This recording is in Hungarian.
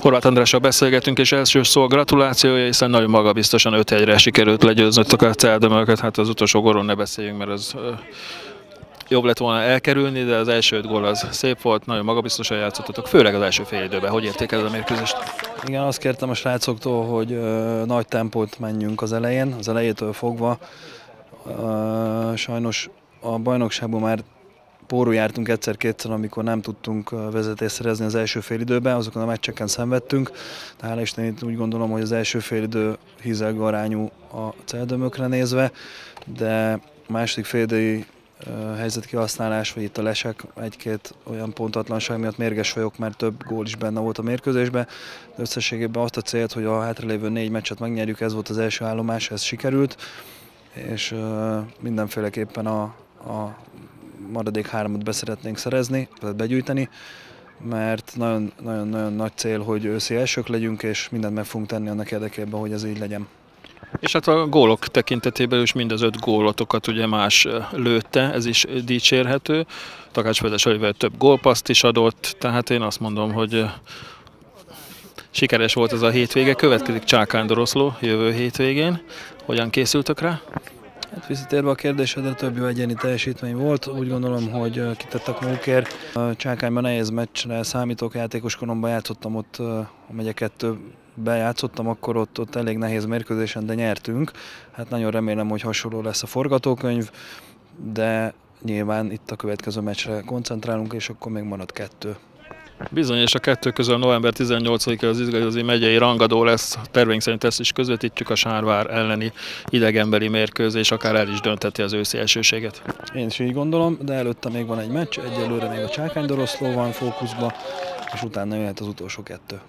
Horváth Andrással beszélgetünk, és első szó a gratulációja, hiszen nagyon magabiztosan 5 1 sikerült legyőznöttök a celdömölket. Hát az utolsó góron ne beszéljünk, mert az jobb lett volna elkerülni, de az első öt gól az szép volt, nagyon magabiztosan játszottatok, főleg az első fél időben. Hogy értékeled a mérkőzést? Igen, azt kértem a srácoktól, hogy ö, nagy tempót menjünk az elején, az elejétől fogva. Ö, sajnos a bajnokságban már pórul jártunk egyszer-kétszer, amikor nem tudtunk ö, vezetést szerezni az első fél időben, azokon a meccseken szenvedtünk. De hála Isten, itt úgy gondolom, hogy az első fél idő hízelgő arányú a celdömökre nézve, de második fél idői ö, helyzetkihasználás, vagy itt a lesek, egy-két olyan pontatlanság miatt mérges vagyok, mert több gól is benne volt a mérkőzésben. De összességében azt a célt, hogy a hátralévő négy meccset megnyerjük, ez volt az első állomás, ez sikerült, és ö, mindenféleképpen a, a maradék hármat beszeretnénk szerezni, begyűjteni, mert nagyon-nagyon nagy cél, hogy őszi elsők legyünk, és mindent meg fogunk tenni annak érdekében, hogy ez így legyen. És hát a gólok tekintetében is mind az öt gólotokat ugye más lőtte, ez is dicsérhető. Takács Fedes Oliver több gólpaszt is adott, tehát én azt mondom, hogy sikeres volt ez a hétvége. Következik Csákándoroszló jövő hétvégén. Hogyan készültök rá? Hát visszatérve a kérdésedre, több jó egyéni teljesítmény volt. Úgy gondolom, hogy kitettek magukért. A Csákányban nehéz meccsre számítok, játékos koromban játszottam ott, a megye kettőbe játszottam, akkor ott, ott elég nehéz mérkőzésen, de nyertünk. Hát nagyon remélem, hogy hasonló lesz a forgatókönyv, de nyilván itt a következő meccsre koncentrálunk, és akkor még marad kettő. Bizony, és a kettő közül november 18-a az igazi megyei rangadó lesz. Terveink szerint ezt is közvetítjük a Sárvár elleni idegenbeli mérkőzés, akár el is döntheti az őszi elsőséget. Én is így gondolom, de előtte még van egy meccs, egyelőre még a Csákány Doroszló van fókuszba, és utána jöhet az utolsó kettő.